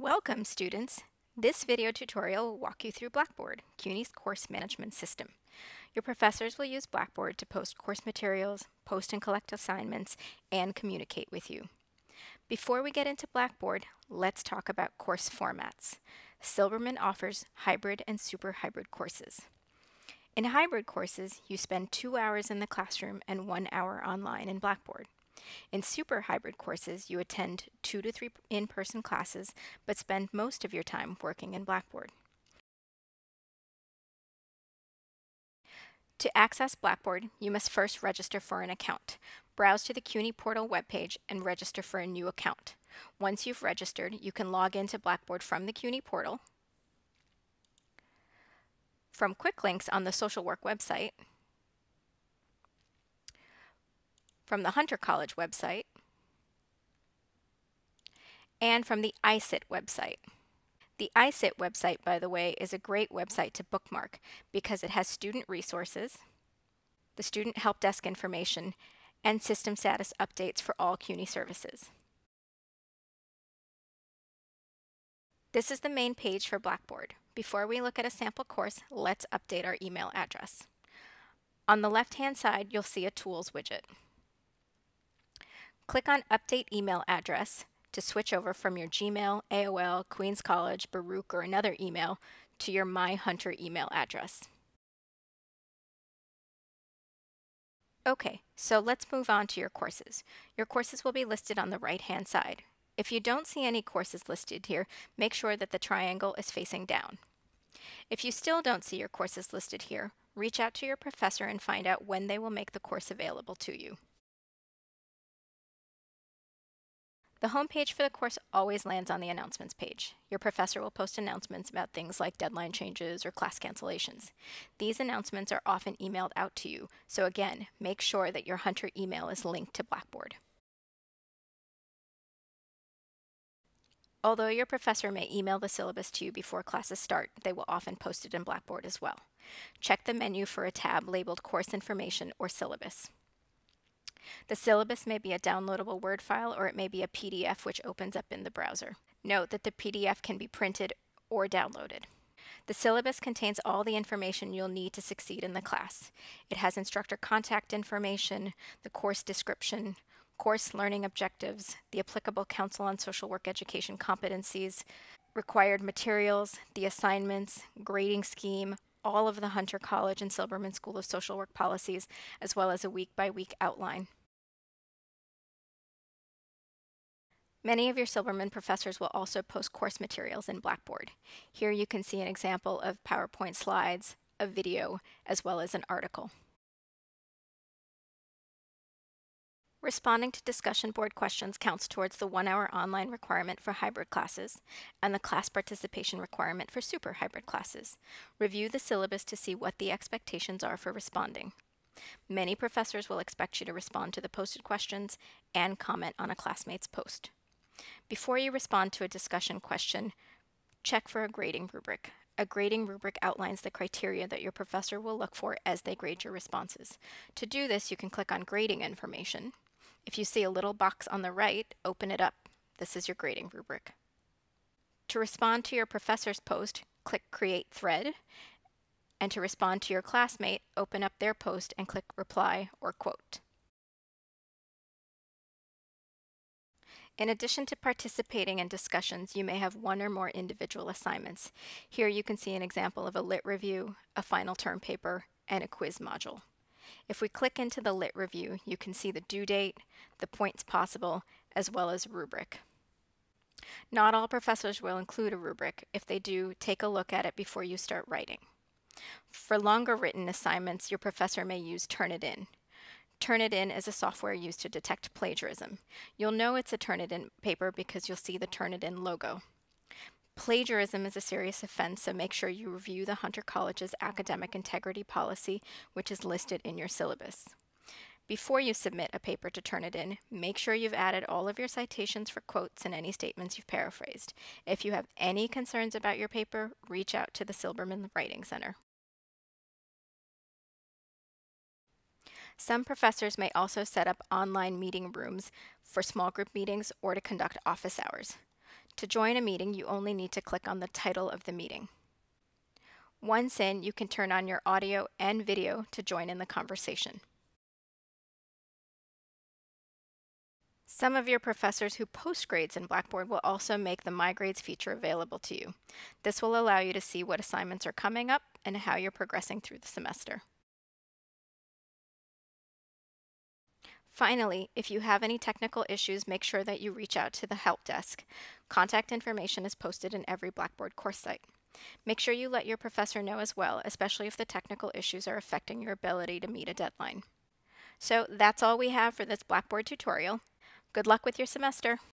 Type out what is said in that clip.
Welcome students! This video tutorial will walk you through Blackboard, CUNY's course management system. Your professors will use Blackboard to post course materials, post and collect assignments, and communicate with you. Before we get into Blackboard, let's talk about course formats. Silberman offers hybrid and super hybrid courses. In hybrid courses, you spend two hours in the classroom and one hour online in Blackboard. In super hybrid courses, you attend two to three in-person classes, but spend most of your time working in Blackboard. To access Blackboard, you must first register for an account. Browse to the CUNY portal webpage and register for a new account. Once you've registered, you can log into Blackboard from the CUNY portal, from quick links on the social work website, from the Hunter College website, and from the iCIT website. The iCIT website, by the way, is a great website to bookmark because it has student resources, the student help desk information, and system status updates for all CUNY services. This is the main page for Blackboard. Before we look at a sample course, let's update our email address. On the left-hand side, you'll see a Tools widget. Click on Update Email Address to switch over from your Gmail, AOL, Queens College, Baruch, or another email to your MyHunter email address. Okay, so let's move on to your courses. Your courses will be listed on the right-hand side. If you don't see any courses listed here, make sure that the triangle is facing down. If you still don't see your courses listed here, reach out to your professor and find out when they will make the course available to you. The homepage for the course always lands on the announcements page. Your professor will post announcements about things like deadline changes or class cancellations. These announcements are often emailed out to you, so again, make sure that your Hunter email is linked to Blackboard. Although your professor may email the syllabus to you before classes start, they will often post it in Blackboard as well. Check the menu for a tab labeled Course Information or Syllabus. The syllabus may be a downloadable Word file or it may be a PDF which opens up in the browser. Note that the PDF can be printed or downloaded. The syllabus contains all the information you'll need to succeed in the class. It has instructor contact information, the course description, course learning objectives, the applicable Council on Social Work Education competencies, required materials, the assignments, grading scheme, all of the Hunter College and Silberman School of Social Work policies, as well as a week-by-week -week outline. Many of your Silberman professors will also post course materials in Blackboard. Here you can see an example of PowerPoint slides, a video, as well as an article. Responding to discussion board questions counts towards the one-hour online requirement for hybrid classes and the class participation requirement for super hybrid classes. Review the syllabus to see what the expectations are for responding. Many professors will expect you to respond to the posted questions and comment on a classmate's post. Before you respond to a discussion question, check for a grading rubric. A grading rubric outlines the criteria that your professor will look for as they grade your responses. To do this, you can click on Grading Information, if you see a little box on the right, open it up. This is your grading rubric. To respond to your professor's post, click Create Thread, and to respond to your classmate, open up their post and click Reply or Quote. In addition to participating in discussions, you may have one or more individual assignments. Here you can see an example of a lit review, a final term paper, and a quiz module. If we click into the lit review, you can see the due date, the points possible, as well as rubric. Not all professors will include a rubric. If they do, take a look at it before you start writing. For longer written assignments, your professor may use Turnitin. Turnitin is a software used to detect plagiarism. You'll know it's a Turnitin paper because you'll see the Turnitin logo. Plagiarism is a serious offense, so make sure you review the Hunter College's academic integrity policy, which is listed in your syllabus. Before you submit a paper to Turnitin, make sure you've added all of your citations for quotes and any statements you've paraphrased. If you have any concerns about your paper, reach out to the Silberman Writing Center. Some professors may also set up online meeting rooms for small group meetings or to conduct office hours. To join a meeting, you only need to click on the title of the meeting. Once in, you can turn on your audio and video to join in the conversation. Some of your professors who post grades in Blackboard will also make the My Grades feature available to you. This will allow you to see what assignments are coming up and how you're progressing through the semester. Finally, if you have any technical issues, make sure that you reach out to the help desk. Contact information is posted in every Blackboard course site. Make sure you let your professor know as well, especially if the technical issues are affecting your ability to meet a deadline. So that's all we have for this Blackboard tutorial. Good luck with your semester!